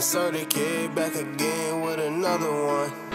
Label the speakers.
Speaker 1: Inserted kid back again with another one.